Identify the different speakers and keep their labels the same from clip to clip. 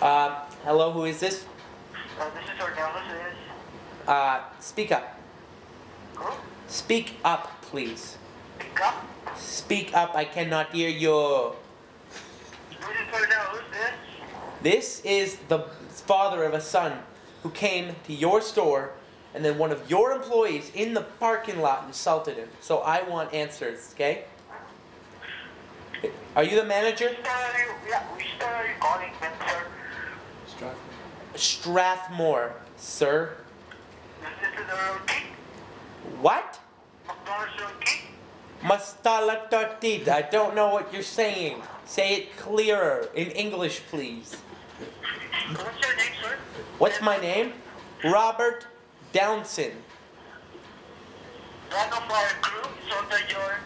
Speaker 1: Uh, hello, who is this?
Speaker 2: Uh, this is Ornelas.
Speaker 1: Uh, speak up.
Speaker 2: Who?
Speaker 1: Speak up, please.
Speaker 2: Pick up.
Speaker 1: Speak up, I cannot hear you.
Speaker 2: This is Ornelas. Who's this?
Speaker 1: This is the father of a son who came to your store and then one of your employees in the parking lot insulted him. So I want answers, okay? Are you the manager?
Speaker 2: Which store are you? Yeah, which store are you calling them, sir?
Speaker 1: Strathmore, sir.
Speaker 2: Is this the Road King?
Speaker 1: What?
Speaker 2: Road
Speaker 1: I don't know what you're saying. Say it clearer in English, please.
Speaker 2: What's your name, sir?
Speaker 1: What's my name? Robert Downson.
Speaker 2: One of our crew is under your...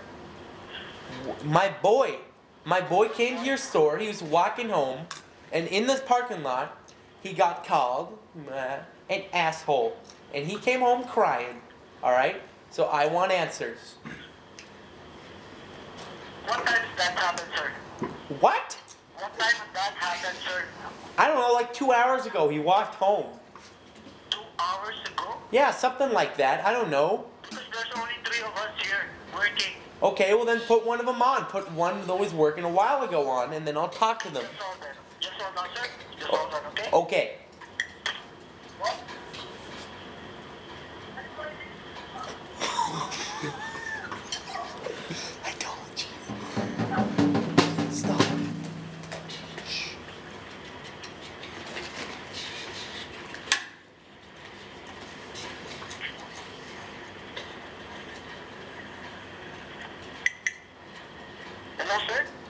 Speaker 1: My boy, my boy came to your store. He was walking home, and in this parking lot, he got called uh, an asshole, and he came home crying. All right. So I want answers.
Speaker 2: What time did that happen, sir?
Speaker 1: What?
Speaker 2: What time did that happen, sir?
Speaker 1: I don't know. Like two hours ago, he walked home.
Speaker 2: Two hours ago?
Speaker 1: Yeah, something like that. I don't know.
Speaker 2: Because there's only three of us here working.
Speaker 1: Okay, well then put one of them on. Put one that was working a while ago on, and then I'll talk to them.
Speaker 2: Just hold on. Just hold on, sir. Just oh, hold on, okay?
Speaker 1: Okay.
Speaker 2: What?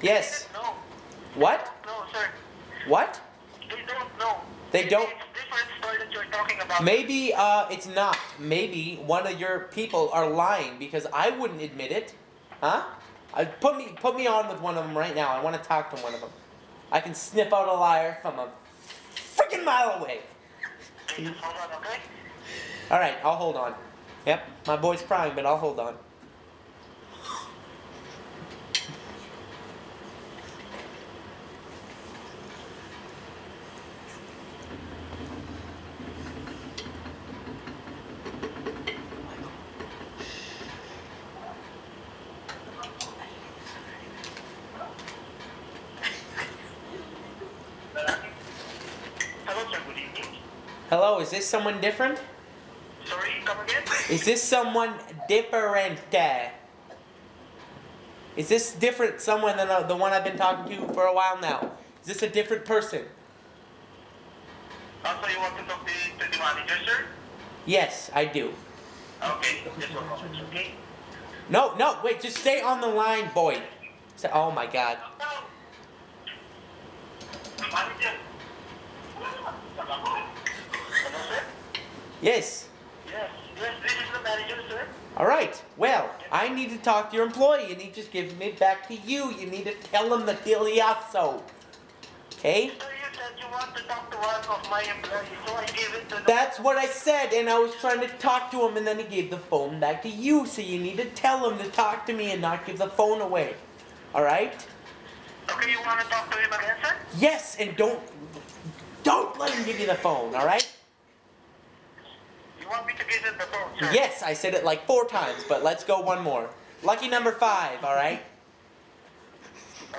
Speaker 1: Yes.
Speaker 2: No.
Speaker 1: What?
Speaker 2: No, sir.
Speaker 1: What?
Speaker 2: They don't know.
Speaker 1: They
Speaker 2: Maybe
Speaker 1: don't-
Speaker 2: It's different story that you're talking about.
Speaker 1: Maybe uh, it's not. Maybe one of your people are lying because I wouldn't admit it. Huh? I, put me put me on with one of them right now. I want to talk to one of them. I can sniff out a liar from a freaking mile away.
Speaker 2: Okay, just hold on, okay?
Speaker 1: All right, I'll hold on. Yep, my boy's crying, but I'll hold on.
Speaker 2: Hello, sir. Good evening.
Speaker 1: Hello, is this someone different?
Speaker 2: Sorry, come again?
Speaker 1: Is this someone different? Is this different someone than the one I've been talking to for a while now? Is this a different person?
Speaker 2: Also, you want to talk to, to the manager, sir?
Speaker 1: Yes, I do.
Speaker 2: Okay, just one moment, okay?
Speaker 1: No, no, wait, just stay on the line, boy. Oh my god.
Speaker 2: Manager?
Speaker 1: Yes.
Speaker 2: Yes, yes, this is the manager, sir.
Speaker 1: Alright, well, I need to talk to your employee and he just gives me back to you. You need to tell him the dealiazo. Okay?
Speaker 2: Sir, you said you want to talk to one of my employees, so I gave it to.
Speaker 1: That's what I said, and I was trying to talk to him, and then he gave the phone back to you. So you need to tell him to talk to me and not give the phone away. All right?
Speaker 2: Okay, you want to talk to him again, sir?
Speaker 1: Yes, and don't don't let him give you the phone. All right?
Speaker 2: Want me to the phone, sir?
Speaker 1: Yes, I said it like four times, but let's go one more. Lucky number five. All right?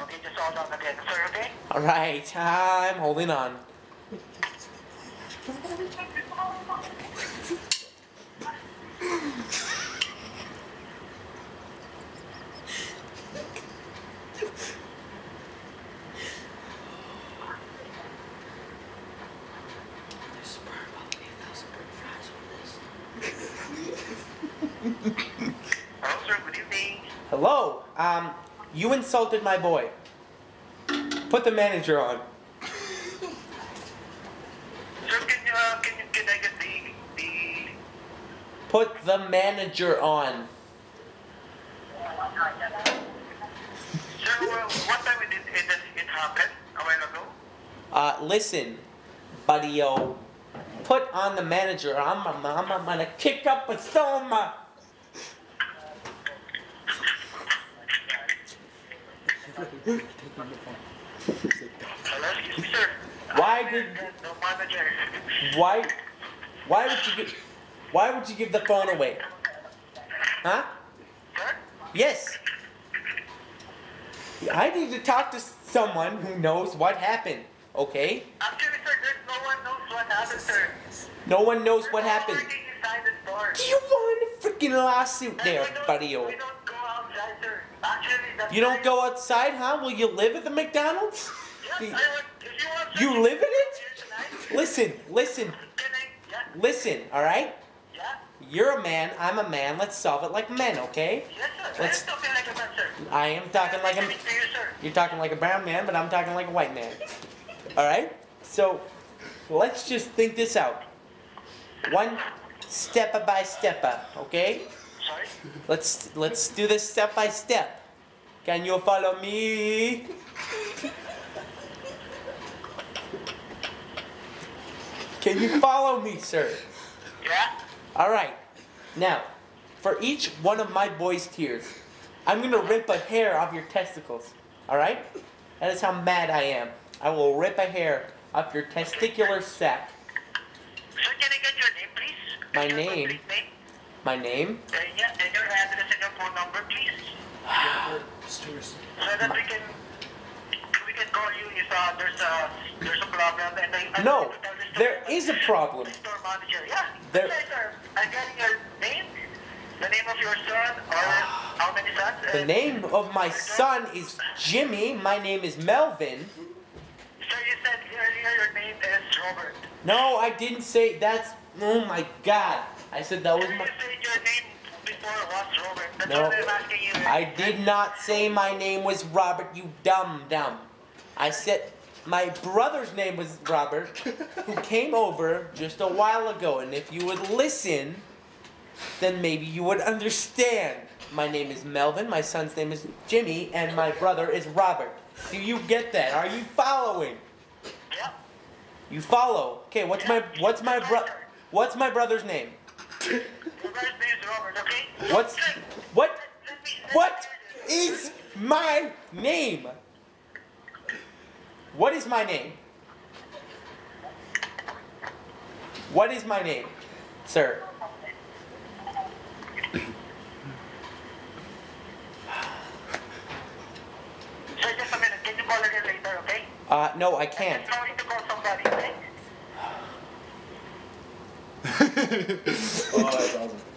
Speaker 2: Okay, just hold on again, sir, okay?
Speaker 1: All right. I'm holding on.
Speaker 2: Hello, sir. Good evening.
Speaker 1: Hello. Um, you insulted my boy. Put the manager on.
Speaker 2: sir, can, uh, can, you can I get the, the...
Speaker 1: Put the manager on.
Speaker 2: sir, well, what time it, it, it happened a while ago?
Speaker 1: Uh, listen, buddy-o. Put on the manager. I'm, I'm, I'm, I'm gonna kick up a storm. Uh,
Speaker 2: Hello, excuse me, sir.
Speaker 1: Why did-
Speaker 2: the- the manager?
Speaker 1: Why, why would you give, why would you give the phone away? Huh?
Speaker 2: Sir?
Speaker 1: Yes. I need to talk to someone who knows what happened. Okay?
Speaker 2: Actually, sir, there's no one knows what happened, sir.
Speaker 1: No one knows what happened.
Speaker 2: working inside the store.
Speaker 1: Do you want a freaking lawsuit there,
Speaker 2: we
Speaker 1: You don't go outside, huh? Will you live at the McDonald's?
Speaker 2: Yes, I would. If you want
Speaker 1: You live in it? Listen, listen, listen, alright?
Speaker 2: yeah.
Speaker 1: You're a man, I'm a man, let's solve it like men, okay?
Speaker 2: Yes, sir.
Speaker 1: Let's-
Speaker 2: I'm talking like a man, sir.
Speaker 1: I am talking like a
Speaker 2: Listening you, sir.
Speaker 1: You're talking like a brown man, but I'm talking like a white man. Alright? So let's just think this out. One step by step, okay?
Speaker 2: Sorry?
Speaker 1: Let's let's do this step by step. Can you follow me? Can you follow me, sir?
Speaker 2: Yeah?
Speaker 1: All right. Now, for each one of my boys' tears, I'm gonna rip a hair off your testicles. All right? That is how mad I am. I will rip a hair off your testicular sac.
Speaker 2: Sir, can I get your name, please?
Speaker 1: My
Speaker 2: Your
Speaker 1: name?
Speaker 2: name?
Speaker 1: My name?
Speaker 2: Uh, yeah, and your address and your phone number, please. So that we can we can call you if uh, there's a there's a problem and I, I
Speaker 1: No,
Speaker 2: need to tell the
Speaker 1: there is a problem.
Speaker 2: the store manager. Yeah.
Speaker 1: There-
Speaker 2: sir. I'm getting your name, the name of your son, or how many sons?
Speaker 1: The
Speaker 2: and-
Speaker 1: name of my son is Jimmy. My name is Melvin.
Speaker 2: Sir, you said earlier your name is Robert.
Speaker 1: No, I didn't say that's. Oh my God! I said that was my.
Speaker 2: you said your name
Speaker 1: No,
Speaker 2: I'm asking you.
Speaker 1: I did not say my name was Robert, you dumb dumb. I said my brother's name was Robert, who came over just a while ago, and if you would listen, then maybe you would understand. My name is Melvin, my son's name is Jimmy, and my brother is Robert. Do you get that? Are you following?
Speaker 2: Yeah.
Speaker 1: You follow. Okay, what's my what's my bro what's my brother's name?
Speaker 2: Your brother's name is Robert, okay?
Speaker 1: What's what
Speaker 2: let me- let me
Speaker 1: What
Speaker 2: hear
Speaker 1: is
Speaker 2: this.
Speaker 1: my name? What is my name? What is my name, sir?
Speaker 2: Sir, just a minute. Can you call again later, okay?
Speaker 1: Uh, no, I can't.
Speaker 2: I'm trying to call somebody, okay?